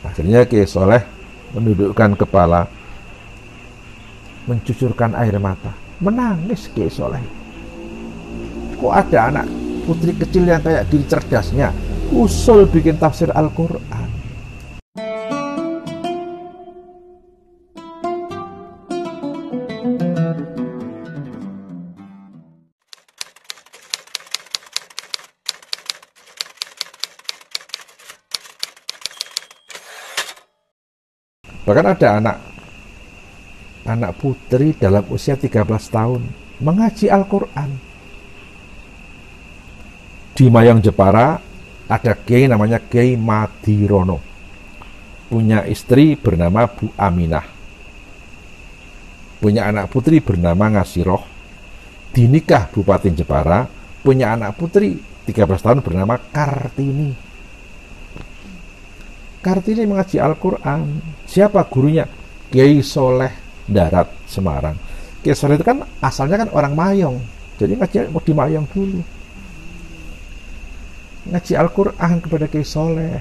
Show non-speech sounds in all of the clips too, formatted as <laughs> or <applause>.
Akhirnya Kiai Soleh mendudukkan kepala, mencucurkan air mata, menangis Kiai Soleh. Kok ada anak putri kecil yang kayak gini cerdasnya, usul bikin tafsir Al-Quran. Bahkan ada anak anak putri dalam usia 13 tahun mengaji Al-Quran. Di Mayang Jepara ada kiai namanya Kiai Madirono. Punya istri bernama Bu Aminah. Punya anak putri bernama Ngasiroh. Dinikah Bupati Jepara, punya anak putri 13 tahun bernama Kartini. Kartini mengaji Al-Quran. Siapa gurunya? Kiai Soleh Darat Semarang. Kiai Soleh itu kan asalnya kan orang Mayong. Jadi ngaji di Mayong dulu. Ngaji Al-Quran kepada Kiai Soleh.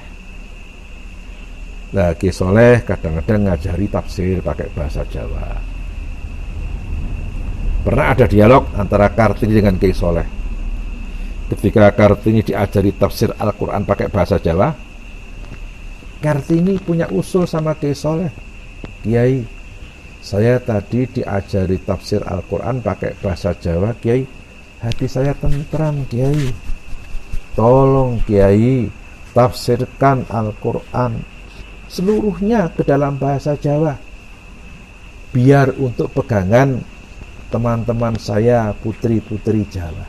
Nah, Kiai Soleh kadang-kadang ngajari tafsir pakai bahasa Jawa. Pernah ada dialog antara Kartini dengan Kiai Soleh. Ketika Kartini diajari tafsir Al-Quran pakai bahasa Jawa, Kartini punya usul sama Kiai Soleh. Kiai, saya tadi diajari tafsir Al-Quran pakai bahasa Jawa, Kiai. Hati saya tentram, Kiai. Tolong, Kiai, tafsirkan Al-Quran seluruhnya ke dalam bahasa Jawa. Biar untuk pegangan teman-teman saya, putri-putri Jawa.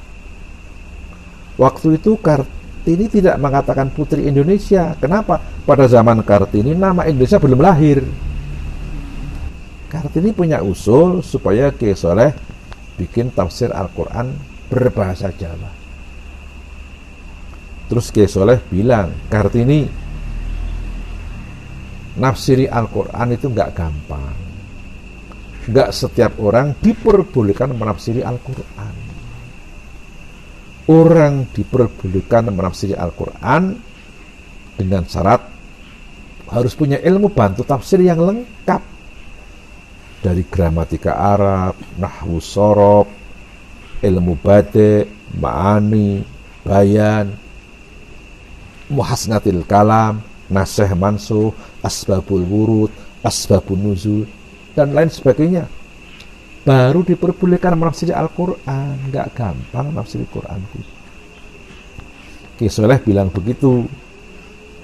Waktu itu Kartini Kartini tidak mengatakan putri Indonesia. Kenapa? Pada zaman Kartini nama Indonesia belum lahir. Kartini punya usul supaya Kiai Soleh bikin tafsir Al-Quran berbahasa Jawa. Terus Kiai Soleh bilang, Kartini, nafsiri Al-Quran itu nggak gampang. Nggak setiap orang diperbolehkan menafsiri Al-Quran orang diperbolehkan menafsiri Al-Quran dengan syarat harus punya ilmu bantu tafsir yang lengkap. Dari gramatika Arab, nahwu sorok, ilmu bade, ma'ani, bayan, muhasnatil kalam, nasih mansuh, asbabul wurud, asbabun nuzul, dan lain sebagainya baru diperbolehkan menafsiri Al-Quran. Nggak gampang menafsiri Quran Ki Soleh bilang begitu.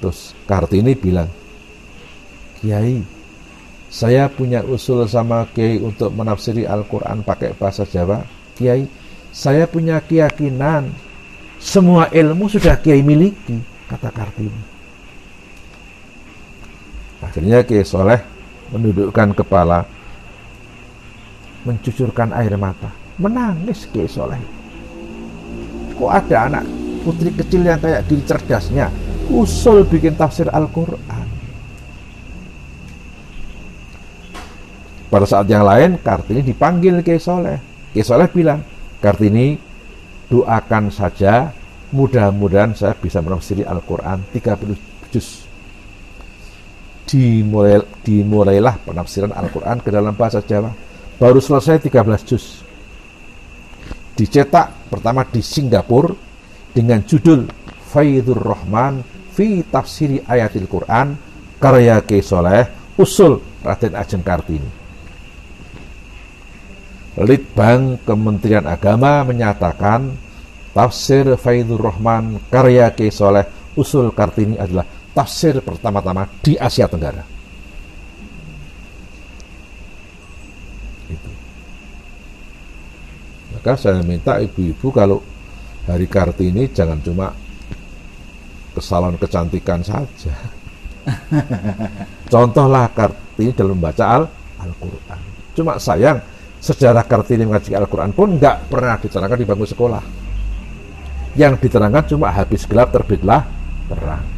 Terus Kartini bilang Kiai saya punya usul sama Kiai untuk menafsiri Al-Quran pakai bahasa Jawa. Kiai saya punya keyakinan semua ilmu sudah Kiai miliki kata Kartini. Akhirnya Kiai Soleh menundukkan kepala mencucurkan air mata, menangis Kiai Soleh. Kok ada anak putri kecil yang kayak gini cerdasnya, usul bikin tafsir Al-Quran. Pada saat yang lain, Kartini dipanggil Kiai Soleh. Kiai Soleh bilang, Kartini, doakan saja, mudah-mudahan saya bisa menafsiri Al-Quran 30 juz. Dimulai, dimulailah penafsiran Al-Quran ke dalam bahasa Jawa baru selesai 13 juz. Dicetak pertama di Singapura dengan judul Faidur Rahman fi tafsiri ayatil Quran karya Ki Soleh usul Raden Ajeng Kartini. Litbang Kementerian Agama menyatakan tafsir Faidur Rahman karya Ki Soleh usul Kartini adalah tafsir pertama-tama di Asia Tenggara. Maka saya minta ibu-ibu kalau hari Kartini jangan cuma ke salon kecantikan saja. <laughs> Contohlah Kartini dalam membaca Al-Quran. Cuma sayang, sejarah Kartini mengaji Al-Quran pun nggak pernah diterangkan di bangku sekolah. Yang diterangkan cuma habis gelap terbitlah terang.